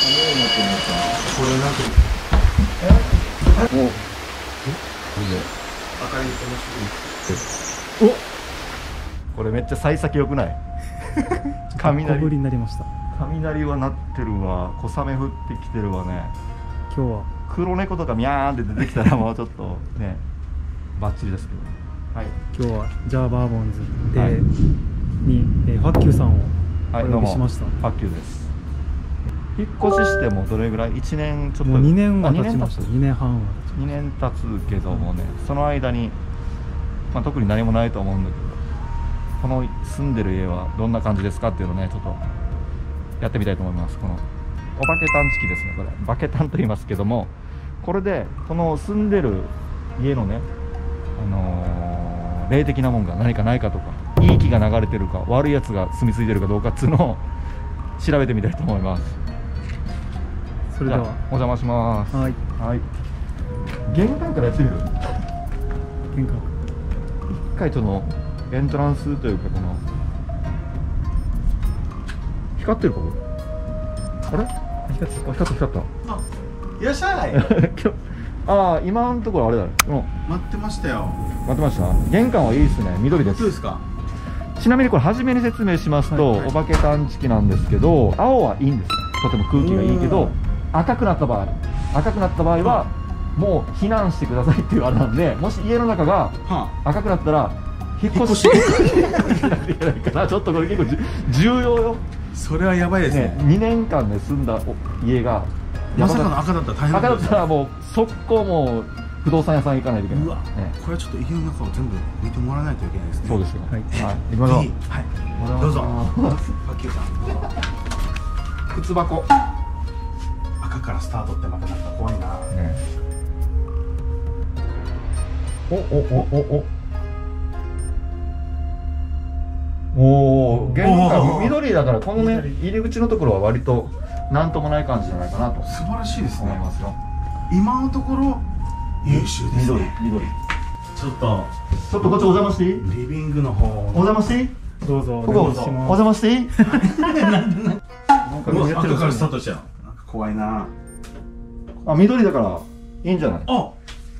これなんかおえ？明かりおこれめっちゃ幸先良くない雷ぶりになりました雷は鳴ってるわ小雨降ってきてるわね今日は黒猫とかミャーンって出てきたらもうちょっとねバッチリですけどはい今日はジャーバーボンズで、はいに、えーファッキューさんをおはいどうも呼びしました、パッキューです引っ越ししてもどれぐらい？1年ちょっと。もう2年はあ経ちました。2 2年半は経ち2年経つけどもね、その間に、まあ、特に何もないと思うんだけどこの住んでる家はどんな感じですかっていうのをねちょっとやってみたいと思います。このお化け探知機ですねこれ。バケタンと言いますけどもこれでこの住んでる家のねあのー霊的なもんが何かないかとかいい気が流れてるか悪いやつが住み着いてるかどうかっていうのを調べてみたいと思いますそれでは。お邪魔します。はい。はい。玄関からやってみる？玄関。一回そのエントランスというかこの光ってるかこれあれ？光ってあ光った光ったいらっしゃい。今日ああ今のところあれだね。うん。待ってましたよ。待ってました？玄関はいいですね。緑です。どうですか？ちなみにこれ初めに説明しますと、はいはい。お化け探知機なんですけど青はいいんです。ねとても空気がいいけど赤くなった場合。赤くなった場合は、もう避難してくださいっていうあれなんでもし家の中がは赤くなったら引っ越し。引っしなき ゃいけないかな。ちょっとこれ結構重要よ、あそれはやばいですね。ね、2年間で住んだお家がまさかの赤だったら大変赤だったらもう速攻もう不動産屋さん行かないといけない。うわ、ね。これはちょっと家の中を全部見てもらわないといけないですね。そうですよ。はい。はい、行きましょう。はい。どうぞ。パッキューさん。靴箱、赤からスタートってまたなんか怖いな。ね、おおおおお。おお玄お関ー。緑だからこのね入り口のところは割となんともない感じじゃないかなと。素晴らしいですね。思いますよ。今のところ優秀です緑ね。緑ちょっと。ちょっとこっちお邪魔していい？リビングの方お邪魔していい？どうぞおここお邪魔していい？なんかうわやってる赤からスタートしちゃう怖いな。あ緑だからいいんじゃない？あ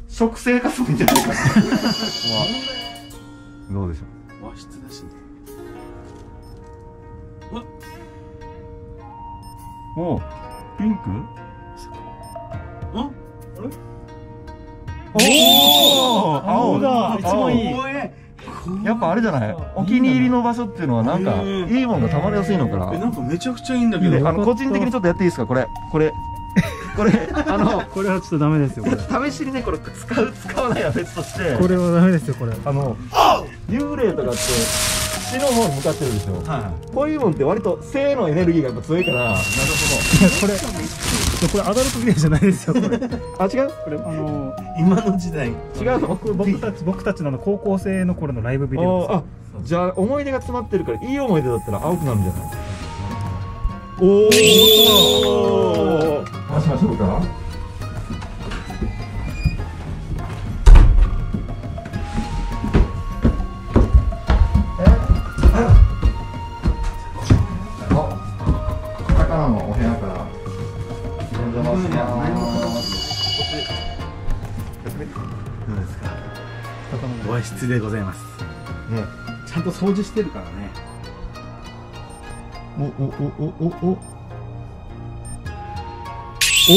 食生活もいいんじゃないかな。どうでしょ和室だしね。うおピンク？あおお青だ。一番いいやっぱあれじゃない？お気に入りの場所っていうのはなんかうん。いいものがたまりやすいのかなえなんかめちゃくちゃいいんだけど。あの個人的にちょっとやっていいですか？これ。これ。これ。あのこれはちょっとダメですよこれ。試しにねこれ使う使わないは別として。これはダメですよこれ。あの幽霊とかって死の方に向かってるでしょ。はこういうもんって割と性のエネルギーがやっぱ強いから。なるこれこれアダルトビデオじゃないですよ これ。あ違う？れあのい今の時代。違うの？僕僕たち僕たちの高校生の頃のライブビデオです。ああじゃあ思い出が詰まってるからいい思い出だったら青くなるんじゃない？おお回しましょうか？室でございます。ねちゃんと掃除してるからね。おおおおおお。お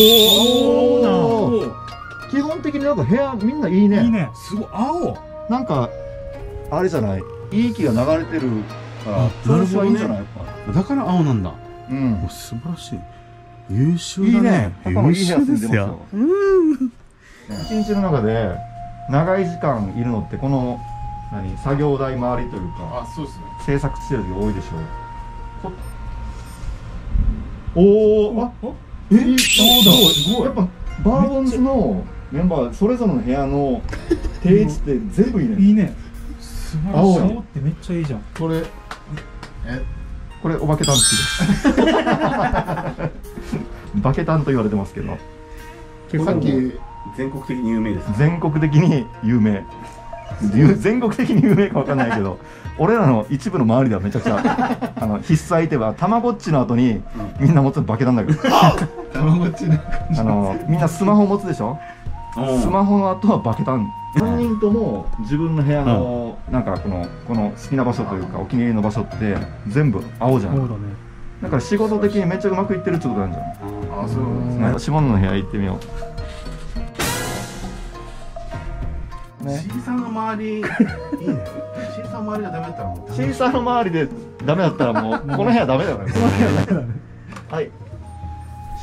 おお基本的になんか部屋みんないいね。いいね。すごい。青。なんかあれじゃない。いい気が流れてるからあ調子はいいんじゃなない？るだから青なんだ。うん。素晴らしい。優秀いいね。だねいい部屋住んでますよ。優秀ですよ一日の中で長い時間いるのってこの何作業台周りというかあそうですね。制作してる時多いでしょこおおあえいいそうだ。やっぱバーボンズのメンバーそれぞれの部屋の定位置って全部いいね。いいね。素晴青い。青ってめっちゃいいじゃん。これえ？これお化けタン付きです。バケタンと言われてますけど。結構さっき全国的に有名です全国的に有名。有全国的に有名かわかんないけど 俺らの一部の周りではめちゃくちゃ。あの必須アイテムはたまごっちの後にみんな持つのバケなんだけど。たまごっちねあのみんなスマホ持つでしょ？スマホの後はバケタン3人とも自分の部屋のなんかこのこの好きな場所というかお気に入りの場所って全部青じゃん。そうだね。だから仕事的にめっちゃうまくいってるってことなんじゃん。あそうなんかシモンの部屋行ってみようね。シーサーの周りいいね。シーサーの周りがダメだったらもうシーサーの周りでダメだったらもうこの部屋ダメだよね。はい。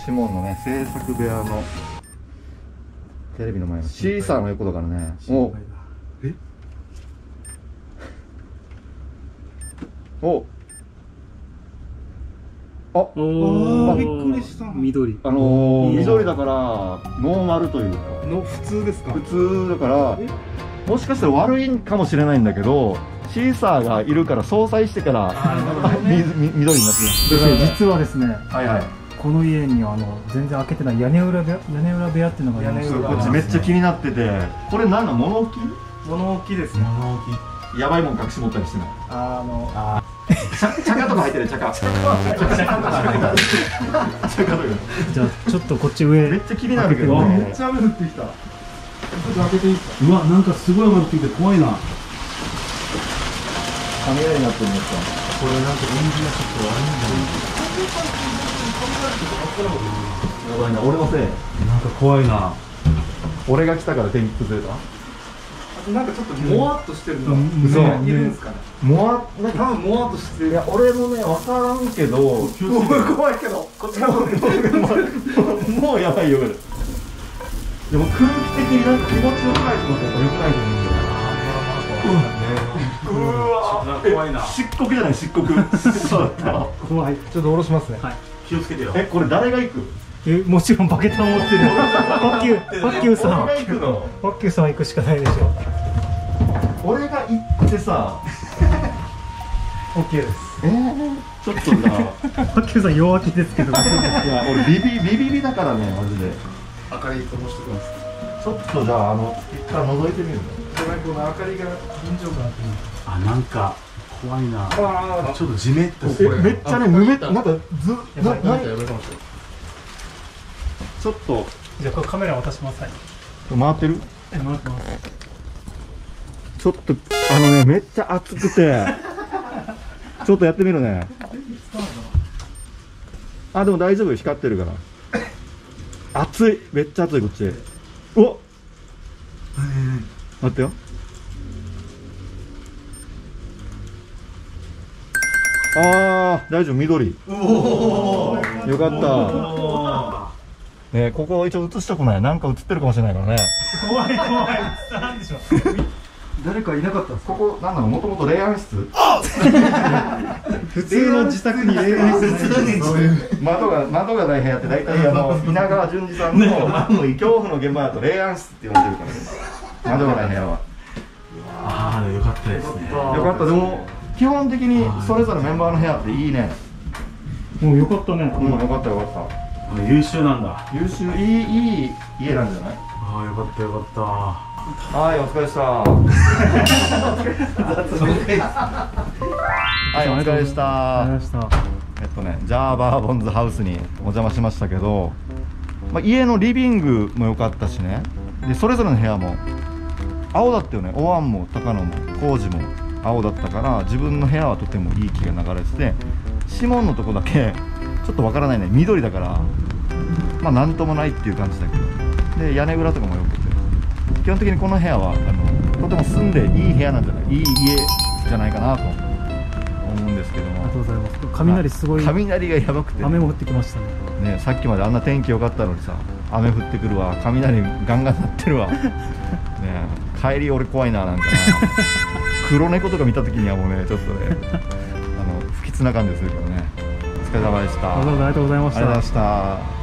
シモンのね制作部屋のテレビの前のシーサーの横だからね。お。え？お。あ。おびっくりした。緑。あのー、緑だからノーマルというか。の普通ですか？普通だからもしかしたら悪いかもしれないんだけどシーサーがいるから相殺してからみみ緑になってます実はですねはいはい。この家にあの全然開けてない屋根裏部屋屋根裏部屋っていうのがありましてこっちめっちゃ気になっててこれ何なの？物置？物置ですね。やばいもん隠し持ったりしてない？あの茶茶化とか入ってる茶化茶化とか茶化 とかじゃあちょっとこっち上。めっちゃ気になるけど。めねっちゃ雨降ってきたうわなんかすごい雨降ってきて怖いな。雷になってるんですか？これなんか縁起がちょっと悪やばいな。俺のせい？いんだなんか怖いな。俺が来たから天気崩れた？なんかちょっともわっとしてるのうん嘘ねいるんですかね？もわなんか多分もわっとしてる。いや俺もね分からんけど怖いけど。こっち側でもうやばいよこれでも空気的になんか気持ちよくないと思ったらよくないと思うんだようわ怖いな漆黒じゃない漆黒そうだった。怖い。ちょっと下ろしますね。はい。気をつけてよ。えこれ誰が行く？えもちろんバケタン持ってる。パッキューパッキューさん。俺が行くの？パッキューさん行くしかないでしょ俺が行ってさ。OK です。えー、ちょっとじゃ パッキューさん弱気ですけど。あいや俺ビビビビビだからねマジで明かり灯してくますちょっとじゃああの一回覗いてみるね。この明かりが臨場感あってあなんか怖いな。あちょっとじめっとえめっちゃねぬめなんかずちょっと。じゃあこれカメラ渡しますはい回ってる？え回ってます。ちょっとあのねめっちゃ熱くて。ちょっとやってみるね。あでも大丈夫光ってるから熱い。めっちゃ熱いこっち。お待ってよ。あー大丈夫緑。よかった。ねここ一応映しとくないなんか映ってるかもしれないからね。怖い怖い。なんでしょ。う誰かいなかったんですここなんだろうもともと霊安室普通の自宅に霊園室窓が窓がない部屋って大体あの稲川淳二さんの恐怖の現場だと霊安室って呼んでるからね。窓がない部屋は。ああよかったですね。よかった。でも基本的にそれぞれメンバーの部屋っていいね。もうよかったね。うんよかったよかっ優秀なんだ。た優秀いいいい家なんじゃない？ああよかったよかったはいお疲れでした。はいお疲れでした。えっとね、ジャーバーボンズハウスにお邪魔しましたけど、まあ、家のリビングも良かったしね。でそれぞれの部屋も。青だったよね。お椀も高野も工事も。青だったから自分の部屋はとてもいい気が流れててシモンのとこだけちょっとわからないね。緑だからまあなんともないっていう感じだけど。で屋根裏とかもよくて基本的にこの部屋はあのとても住んでいい部屋なんじゃないいい家じゃないかなと思うんですけども。ありがとうございます。雷すごい。雷がやばくて。雨も降ってきましたね。ね、さっきまであんな天気良かったのにさ雨降ってくるわ。雷ガンガン鳴ってるわ。ね帰り俺怖いななんかな。黒猫とか見た時にはもうねちょっとねあの不吉な感じがするけどね。お疲れ様でした。ありがとうございました。ありがとうございました。はい